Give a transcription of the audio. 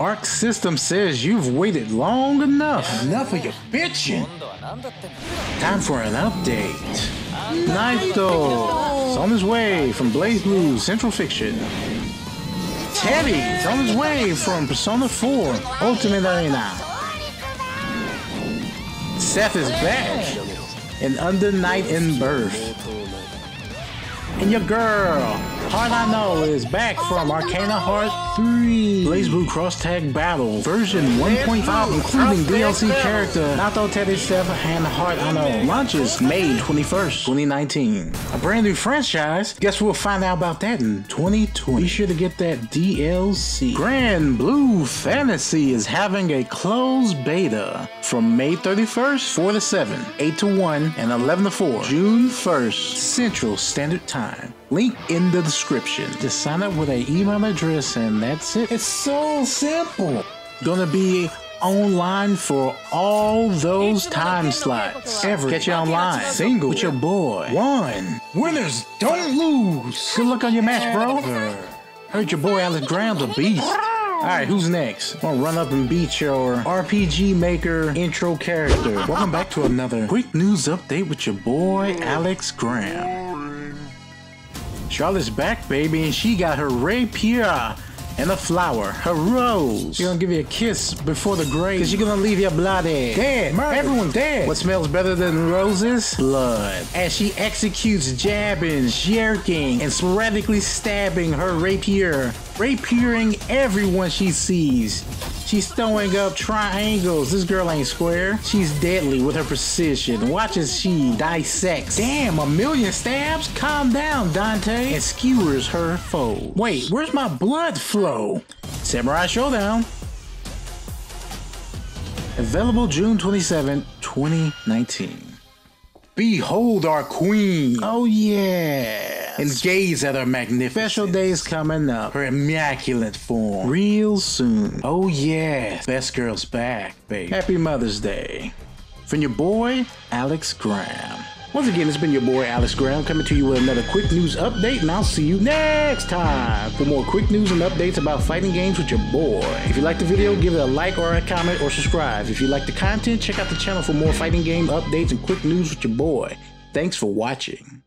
Arc System says you've waited long enough. Enough of your bitching. Time for an update. Naoto is on his way from BlazBlue Central Fiction. Teddie is on his way from Persona 4 Ultimate Arena. Seth is back in Under Night In-Birth. And your girl, Heart Aino, is back from Arcana Heart 3. BlazBlue Cross Tag Battle, version 1.5, including DLC character Naoto Teddie Seth and Heart Aino. Launches May 21st, 2019. A brand new franchise. Guess we'll find out about that in 2020. Be sure to get that DLC. Granblue Fantasy is having a closed beta from May 31st, 4 to 7, 8 to 1, and 11 to 4, June 1st, Central Standard Time. Link in the description. Just sign up with an email address and that's it. It's so simple. Gonna be online for all those time slots. Ever. Catch you online. Single with your boy. One. Winners don't lose. Good luck on your match, bro. Heard your boy Alex Gram's a beast. Alright, who's next? I'm gonna run up and beat your RPG Maker intro character. Welcome back to another quick news update with your boy Alex Gram. Charlotte's back, baby, and she got her rapier and a flower, her rose. She's gonna give you a kiss before the grave, cause you're gonna leave your bloody dead. Murder. Everyone dead. What smells better than roses? Blood. As she executes jabbing, jerking, and sporadically stabbing her rapier, rapiering everyone she sees. She's throwing up triangles. This girl ain't square. She's deadly with her precision. Watch as she dissects. Damn, a million stabs? Calm down, Dante. And skewers her foe. Wait, where's my blood flow? Samurai Shodown. Available June 27, 2019. Behold our queen. Oh yeah and gaze at her magnificent special days coming up. Her immaculate form. Real soon. Oh yeah, best girl's back, baby. Happy Mother's Day. From your boy, Alex Gram. Once again, it's been your boy Alex Gram coming to you with another quick news update, and I'll see you next time for more quick news and updates about fighting games with your boy. If you like the video, give it a like or a comment or subscribe. If you like the content, check out the channel for more fighting game updates and quick news with your boy. Thanks for watching.